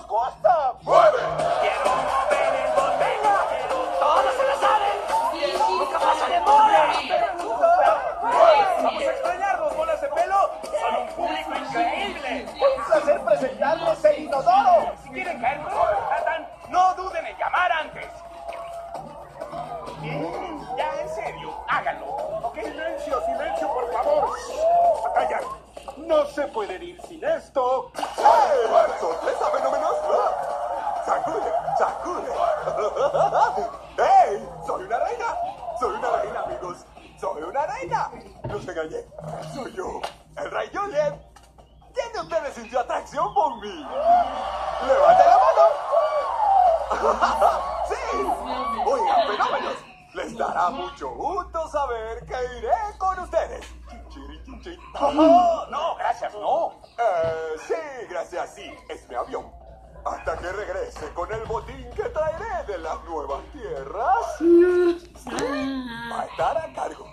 ¡Nos gusta! ¡Mueve! Quiero mover el bote. Todos se lo saben. Nunca pasa de moda. ¡Vamos a extrañarnos, bolas de pelo! ¡Son un público increíble! ¡Un placer presentarles el inodoro! Si quieren caer como Manhattan, no duden en llamar antes. Ya en serio, háganlo. ¿Ok? Silencio, silencio, por favor. A callar. No se pueden ir sin esto. ¡Sorpresa, fenómenos! ¡Sacude! ¡Sacude! ¡Ey! ¡Soy una reina! ¡Soy una reina, amigos! ¡Soy una reina! ¡No se engañé! ¡Soy yo! ¡El rey Juliet! ¿Quién de ustedes sintió atracción por mí? ¡Levante la mano! ¡Sí! Oigan, fenómenos. Les dará mucho gusto saber que iré con ustedes. Chinchín. Oh, no, gracias, no. Eh, sí, gracias, sí, es mi avión. Hasta que regrese con el botín que traeré de las nuevas tierras. Va a estar a cargo.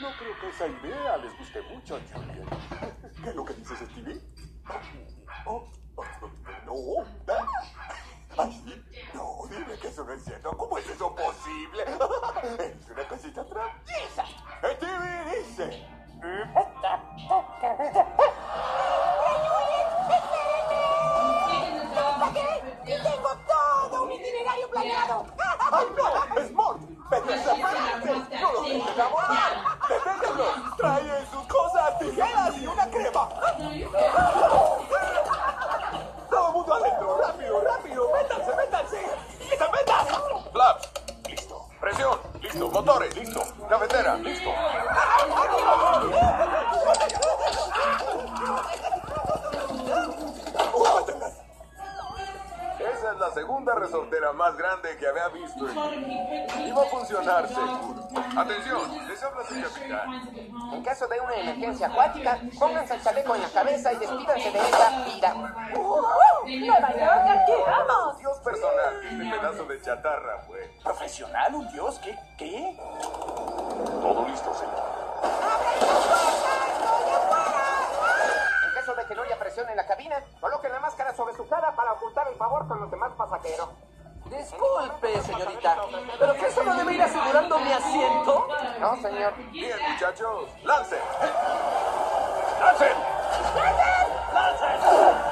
No creo que esa idea les guste mucho, Juliet. ¿Qué es lo que dices, Stevie? Oh, oh, no. Ay, sí. No, dime que eso no es cierto. ¿Cómo es eso posible? Es una cosita traviesa. Crema! ¡Todo el resortera más grande que había visto va a funcionar seguro. Atención, les habla su capitán. En caso de una emergencia acuática, pónganse el chaleco en la cabeza y despídanse de esa vida. ¡Nueva York, aquí vamos! Dios personal, este pedazo de chatarra fue. ¿Profesional? ¿Un dios? ¿Qué? ¿Qué? Todo listo, señor. En caso de que no haya presión en la cabina, coloquen la máscara sobre su cara para ocultar el favor con los demás pasajeros. Disculpe, señorita, pero que eso no debe ir asegurando mi asiento. No, señor. Bien, muchachos, lancen. ¡Lancen! That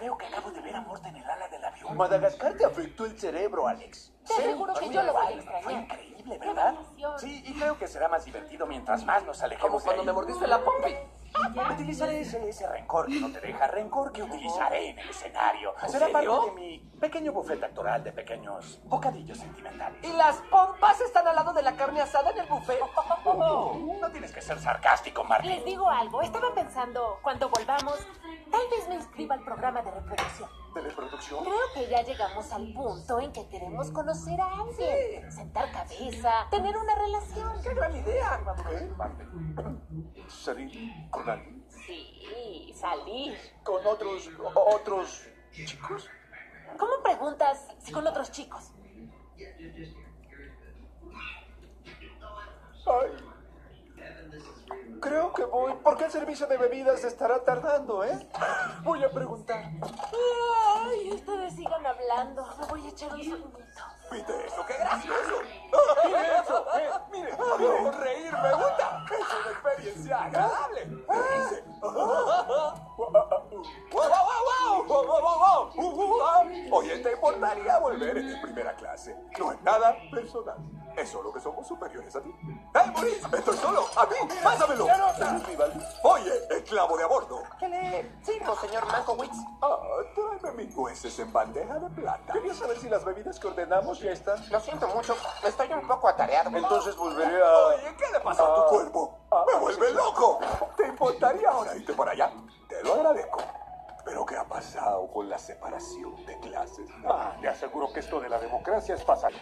Creo que acabo de ver a Morta en el ala del avión. Madagascar te afectó el cerebro, Alex. Te aseguro que yo lo voy a Fue increíble, ¿verdad? Sí, y creo que será más divertido mientras más nos alejemos Como cuando de me mordiste la pompi. Utilizaré ese, ese rencor que no te deja, rencor que utilizaré en el escenario. Será serio? parte de mi pequeño bufete actoral de pequeños bocadillos sentimentales. ¿Y las pompas están al lado de la carne asada en el buffet? No tienes que ser sarcástico, Marlene. Les digo algo, estaba pensando, cuando volvamos, tal vez me inscriba al programa de reproducción. ¿Teleproducción? Creo que ya llegamos al punto en que queremos conocer a alguien, sentar cabeza, tener una relación. ¡Qué gran idea! ¿Qué? ¿Salir con alguien? Sí, salir. ¿Con otros, otros chicos? ¿Cómo preguntas si con otros chicos? Ay. Que voy. ¿Por qué el servicio de bebidas estará tardando, eh? Voy a preguntar. Ay, ustedes sigan hablando. Me voy a echar un segundito. ¿Viste eso? ¡Qué gracioso! Mire eso, eh, mire. ¡Mire, reír me gusta! ¡Es una experiencia agradable! Dice... ¡Wow, wow, wow! te importaría volver en primera clase. No es nada personal. Es solo que somos superiores a ti. ¡Eh, Maurice! ¡Estoy solo! ¡A ti! ¡Pásamelo! Oye, esclavo de a bordo. ¿Qué le sirvo, señor Mankowitz? Ah, tráeme mis nueces en bandeja de plata. Quería saber si las bebidas que ordenamos ya están. Lo siento mucho, estoy un poco atareado. Entonces volveré a... Oye, ¿qué le pasa a tu Ah. cuerpo? ¡Me vuelve loco! ¿Te importaría ahora irte por allá? Te lo agradezco. Pero ¿qué ha pasado con la separación de clases? Ah, le aseguro que esto de la democracia es pasajero.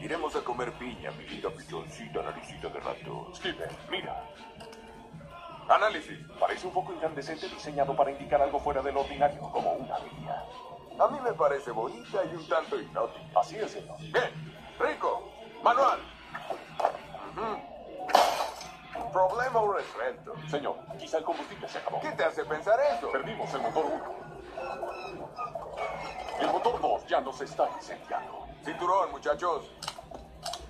Iremos a comer piña, mi linda pichoncita, naricita de rato. Skipper, mira. Análisis. Parece un poco incandescente diseñado para indicar algo fuera del ordinario, como una vía. A mí me parece bonita y un tanto hipnótica. Así es, señor. Bien, Rico, manual. Ujú. Problema resuelto. Señor, quizá el combustible se acabó. ¿Qué te hace pensar eso? Perdimos el motor 1. El motor 2 ya nos está incendiando. Cinturón, muchachos.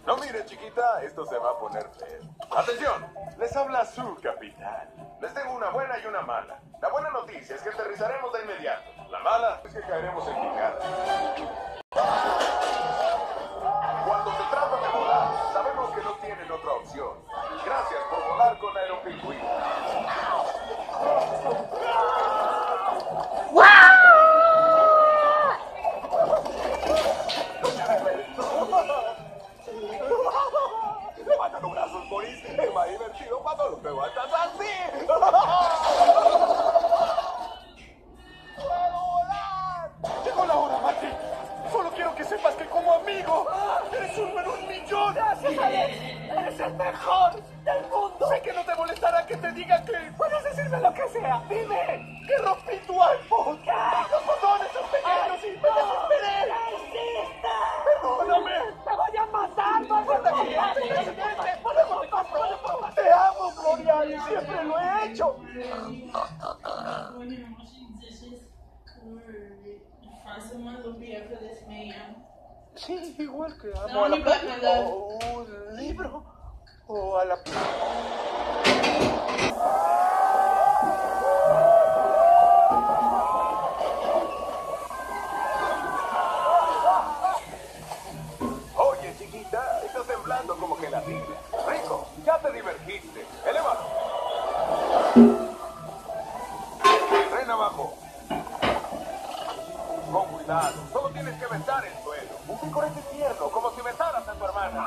No mire, chiquita, esto se va a poner feo. Atención, les habla su capitán. Les tengo una buena y una mala. La buena noticia es que aterrizaremos de inmediato. La mala es que caeremos en picada. Levantas así. ¡Puedo volar! Llegó la hora, Mati. Solo quiero que sepas que como amigo eres un en un millón. Gracias, Alex. Eres el mejor del mundo. Sé que no te molestará que te diga que puedes decirme lo que sea. Dime man. Sí, igual que amo a la playa, o un libro, o a la Besar el suelo. Un picorete tierno, como si besaras a tu hermana.